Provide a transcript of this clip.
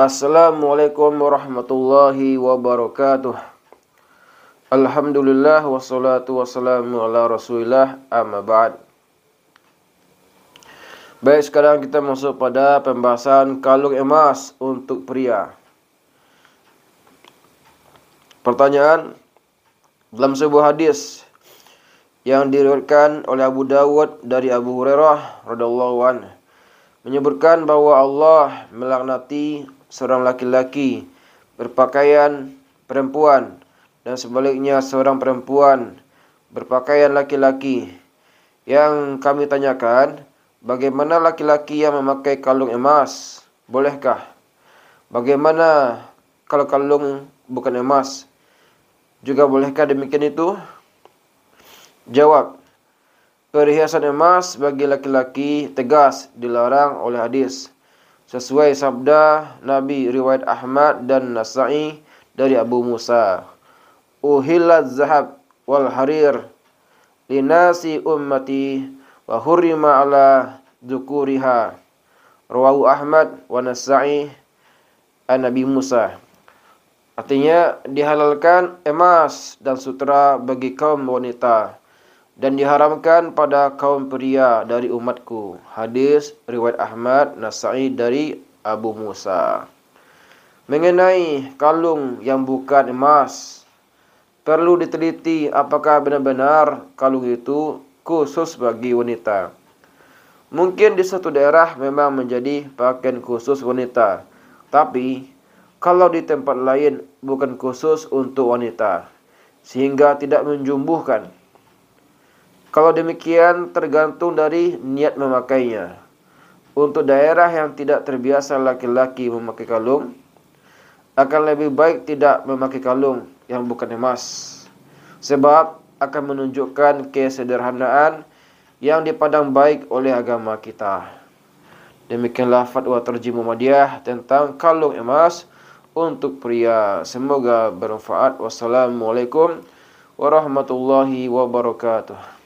Assalamualaikum warahmatullahi wabarakatuh. Alhamdulillah wassalatu wassalamu ala rasulillah amma ba'd. Baik sekarang kita masuk pada pembahasan kalung emas untuk pria. Pertanyaan Dalam sebuah hadis yang diriwayatkan oleh Abu Dawud dari Abu Hurairah radhiyallahu anhu menyebutkan bahwa Allah melaknati seorang laki-laki berpakaian perempuan dan sebaliknya seorang perempuan berpakaian laki-laki. Yang kami tanyakan, bagaimana laki-laki yang memakai kalung emas? Bolehkah? Bagaimana kalau kalung bukan emas? Juga bolehkah demikian itu? Jawab. Perhiasan emas bagi laki-laki tegas dilarang oleh hadis. Sesuai sabda Nabi riwayat Ahmad dan Nasa'i dari Abu Musa. Uhillat zahab wal harir linasi ummati wa hurima ala dzukuriha. Rawahu Ahmad wa Nasa'i an Nabi Musa. Artinya dihalalkan emas dan sutra bagi kaum wanita dan diharamkan pada kaum pria dari umatku. Hadis riwayat Ahmad Nasa'i dari Abu Musa. Mengenai kalung yang bukan emas, perlu diteliti apakah benar-benar kalung itu khusus bagi wanita. Mungkin di satu daerah memang menjadi pakaian khusus wanita, tapi kalau di tempat lain bukan khusus untuk wanita, sehingga tidak menjumbuhkan kalau demikian tergantung dari niat memakainya. Untuk daerah yang tidak terbiasa laki-laki memakai kalung, akan lebih baik tidak memakai kalung yang bukan emas. Sebab akan menunjukkan kesederhanaan yang dipandang baik oleh agama kita. Demikianlah fatwa terjemah Muhammadiyah tentang kalung emas untuk pria. Semoga bermanfaat. Wassalamualaikum warahmatullahi wabarakatuh.